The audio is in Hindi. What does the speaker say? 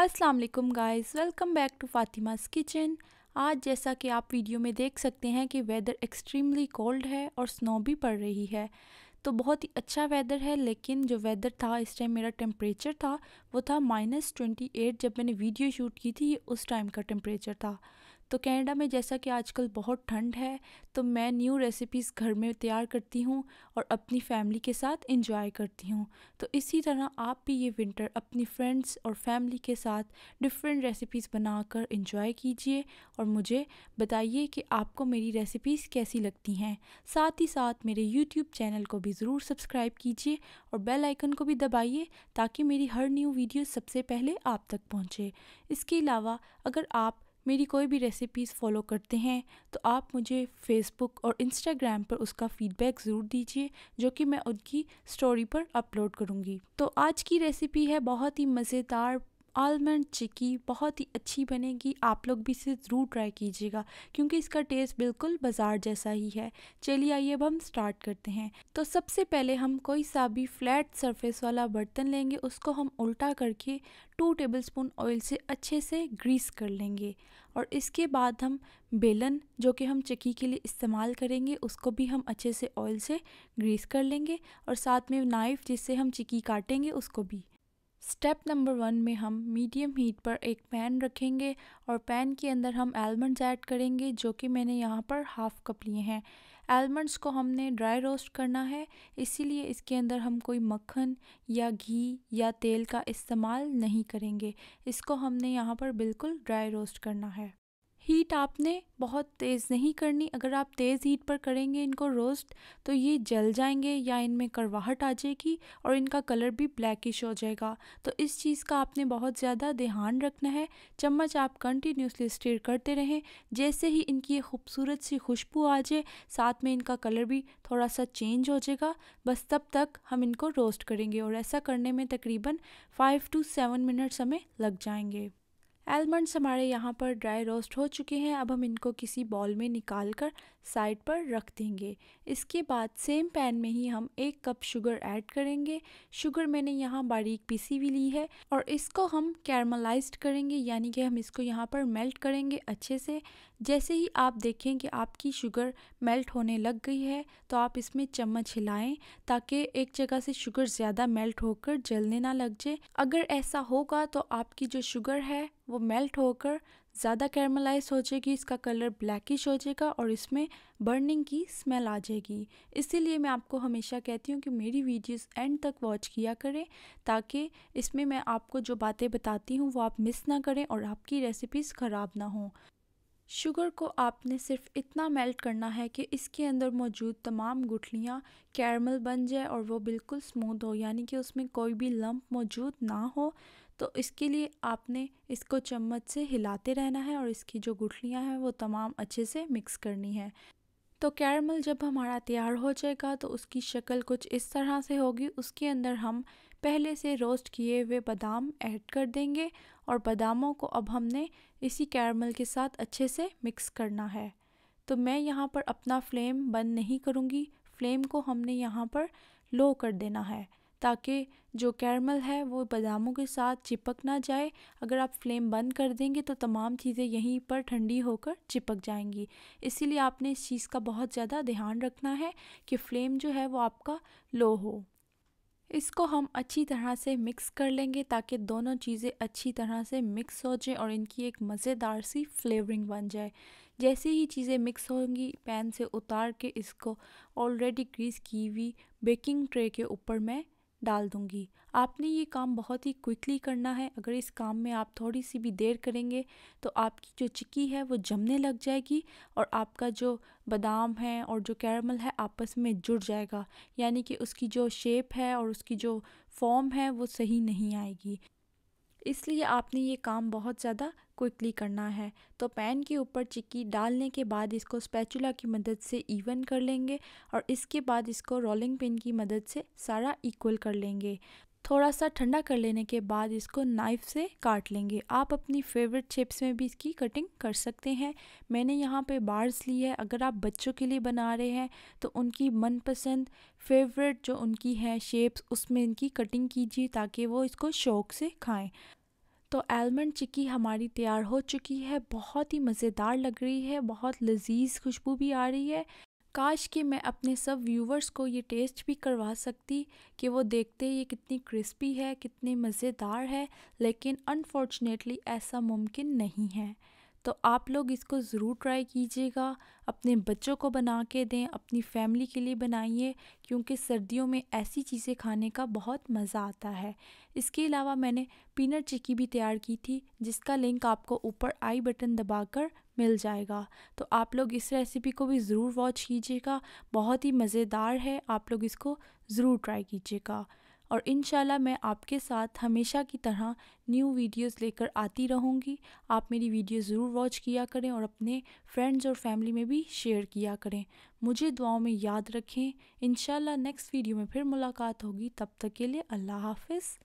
अस्सलाम वालेकुम guys, welcome back to Fatima's kitchen. आज जैसा कि आप वीडियो में देख सकते हैं कि वेदर एक्सट्रीमली कोल्ड है और स्नो भी पड़ रही है। तो बहुत ही अच्छा वेदर है, लेकिन जो वेदर था, इस टाइम मेरा टेम्परेचर था, वो था माइनस ट्वेंटी एट जब मैंने वीडियो शूट की थी उस टाइम का टेम्परेचर था। तो कनाडा में जैसा कि आजकल बहुत ठंड है तो मैं न्यू रेसिपीज़ घर में तैयार करती हूँ और अपनी फैमिली के साथ इंजॉय करती हूँ। तो इसी तरह आप भी ये विंटर अपनी फ्रेंड्स और फैमिली के साथ डिफरेंट रेसिपीज़ बनाकर इंजॉय कीजिए और मुझे बताइए कि आपको मेरी रेसिपीज़ कैसी लगती हैं। साथ ही साथ मेरे यूट्यूब चैनल को भी ज़रूर सब्सक्राइब कीजिए और बेल आइकन को भी दबाइए ताकि मेरी हर न्यू वीडियो सबसे पहले आप तक पहुँचे। इसके अलावा अगर आप मेरी कोई भी रेसिपीज़ फॉलो करते हैं तो आप मुझे फेसबुक और इंस्टाग्राम पर उसका फीडबैक ज़रूर दीजिए, जो कि मैं उनकी स्टोरी पर अपलोड करूँगी। तो आज की रेसिपी है बहुत ही मज़ेदार आलमंड चिक्की बहुत ही अच्छी बनेगी। आप लोग भी इसे ज़रूर ट्राई कीजिएगा, क्योंकि इसका टेस्ट बिल्कुल बाज़ार जैसा ही है। चलिए आइए अब हम स्टार्ट करते हैं। तो सबसे पहले हम कोई सा भी फ्लैट सरफेस वाला बर्तन लेंगे, उसको हम उल्टा करके टू टेबलस्पून ऑयल से अच्छे से ग्रीस कर लेंगे। और इसके बाद हम बेलन, जो कि हम चिक्की के लिए इस्तेमाल करेंगे, उसको भी हम अच्छे से ऑयल से ग्रीस कर लेंगे। और साथ में नाइफ़ जिससे हम चिक्की काटेंगे, उसको भी। स्टेप नंबर वन में हम मीडियम हीट पर एक पैन रखेंगे और पैन के अंदर हम आलमंड्स ऐड करेंगे, जो कि मैंने यहाँ पर हाफ़ कप लिए हैं। आलमंड्स को हमने ड्राई रोस्ट करना है, इसीलिए इसके अंदर हम कोई मक्खन या घी या तेल का इस्तेमाल नहीं करेंगे। इसको हमने यहाँ पर बिल्कुल ड्राई रोस्ट करना है। हीट आपने बहुत तेज़ नहीं करनी। अगर आप तेज़ हीट पर करेंगे इनको रोस्ट तो ये जल जाएँगे या इनमें करवाहट आ जाएगी और इनका कलर भी ब्लैकिश हो जाएगा। तो इस चीज़ का आपने बहुत ज़्यादा ध्यान रखना है। चम्मच आप कंटिन्यूसली स्टीर करते रहें। जैसे ही इनकी ये खूबसूरत सी खुशबू आ जाए, साथ में इनका कलर भी थोड़ा सा चेंज हो जाएगा। बस तब तक हम इनको रोस्ट करेंगे और ऐसा करने में तकरीबन फ़ाइव टू सेवन मिनट्स हमें लग जाएँगे। आलमंड्स हमारे यहाँ पर ड्राई रोस्ट हो चुके हैं। अब हम इनको किसी बॉल में निकाल कर साइड पर रख देंगे। इसके बाद सेम पैन में ही हम एक कप शुगर ऐड करेंगे। शुगर मैंने यहाँ बारीक पीसी हुई ली है और इसको हम कैरमलाइज्ड करेंगे, यानी कि हम इसको यहाँ पर मेल्ट करेंगे अच्छे से। जैसे ही आप देखें कि आपकी शुगर मेल्ट होने लग गई है तो आप इसमें चम्मच हिलाएँ ताकि एक जगह से शुगर ज़्यादा मेल्ट होकर जलने ना लग जाए। अगर ऐसा होगा तो आपकी जो शुगर है वो मेल्ट होकर ज़्यादा कैरमलाइज हो जाएगी, इसका कलर ब्लैकिश हो जाएगा और इसमें बर्निंग की स्मेल आ जाएगी। इसीलिए मैं आपको हमेशा कहती हूँ कि मेरी वीडियोस एंड तक वॉच किया करें ताकि इसमें मैं आपको जो बातें बताती हूँ वो आप मिस ना करें और आपकी रेसिपीज़ ख़राब ना हों। शुगर को आपने सिर्फ़ इतना मेल्ट करना है कि इसके अंदर मौजूद तमाम गुठलियाँ कैरमल बन जाए और वो बिल्कुल स्मूथ हो, यानी कि उसमें कोई भी लंप मौजूद ना हो तो इसके लिए आपने इसको चम्मच से हिलाते रहना है और इसकी जो गुठलियाँ हैं वो तमाम अच्छे से मिक्स करनी है। तो कैरमल जब हमारा तैयार हो जाएगा तो उसकी शक्ल कुछ इस तरह से होगी। उसके अंदर हम पहले से रोस्ट किए हुए बादाम ऐड कर देंगे और बादामों को अब हमने इसी कैरमल के साथ अच्छे से मिक्स करना है। तो मैं यहाँ पर अपना फ्लेम बंद नहीं करूँगी। फ्लेम को हमने यहाँ पर लो कर देना है ताकि जो कैरमल है वो बादामों के साथ चिपक ना जाए। अगर आप फ्लेम बंद कर देंगे तो तमाम चीज़ें यहीं पर ठंडी होकर चिपक जाएँगी। इसीलिए आपने इस चीज़ का बहुत ज़्यादा ध्यान रखना है कि फ्लेम जो है वो आपका लो हो। इसको हम अच्छी तरह से मिक्स कर लेंगे ताकि दोनों चीज़ें अच्छी तरह से मिक्स हो जाएँ और इनकी एक मज़ेदार सी फ्लेवरिंग बन जाए। जैसे ही चीज़ें मिक्स होंगी, पैन से उतार के इसको ऑलरेडी ग्रीस की हुई बेकिंग ट्रे के ऊपर मैं डाल दूँगी। आपने ये काम बहुत ही क्विकली करना है। अगर इस काम में आप थोड़ी सी भी देर करेंगे तो आपकी जो चिक्की है, वो जमने लग जाएगी और आपका जो बादाम है और जो कैरमल है, आपस में जुड़ जाएगा। यानी कि उसकी जो शेप है और उसकी जो फॉर्म है, वो सही नहीं आएगी। इसलिए आपने ये काम बहुत ज़्यादा क्विकली करना है। तो पैन के ऊपर चिक्की डालने के बाद इसको स्पैचुला की मदद से इवन कर लेंगे और इसके बाद इसको रोलिंग पिन की मदद से सारा इक्वल कर लेंगे। थोड़ा सा ठंडा कर लेने के बाद इसको नाइफ़ से काट लेंगे। आप अपनी फेवरेट शेप्स में भी इसकी कटिंग कर सकते हैं। मैंने यहाँ पे बार्स ली है। अगर आप बच्चों के लिए बना रहे हैं तो उनकी मनपसंद फेवरेट जो उनकी है शेप्स उसमें इनकी कटिंग कीजिए ताकि वो इसको शौक से खाएँ। तो आलमंड चिक्की हमारी तैयार हो चुकी है। बहुत ही मज़ेदार लग रही है। बहुत लजीज खुशबू भी आ रही है। काश कि मैं अपने सब व्यूवर्स को ये टेस्ट भी करवा सकती कि वो देखते ये कितनी क्रिस्पी है, कितनी मज़ेदार है, लेकिन अनफॉर्चुनेटली ऐसा मुमकिन नहीं है। तो आप लोग इसको ज़रूर ट्राई कीजिएगा। अपने बच्चों को बना के दें, अपनी फैमिली के लिए बनाइए, क्योंकि सर्दियों में ऐसी चीज़ें खाने का बहुत मज़ा आता है। इसके अलावा मैंने पीनट चिक्की भी तैयार की थी, जिसका लिंक आपको ऊपर आई बटन दबाकर मिल जाएगा। तो आप लोग इस रेसिपी को भी ज़रूर वॉच कीजिएगा, बहुत ही मज़ेदार है, आप लोग इसको ज़रूर ट्राई कीजिएगा। और इन मैं आपके साथ हमेशा की तरह न्यू वीडियोस लेकर आती रहूँगी। आप मेरी वीडियो ज़रूर वॉच किया करें और अपने फ्रेंड्स और फैमिली में भी शेयर किया करें। मुझे दुआओं में याद रखें। इन नेक्स्ट वीडियो में फिर मुलाकात होगी। तब तक के लिए अल्लाह हाफिज़।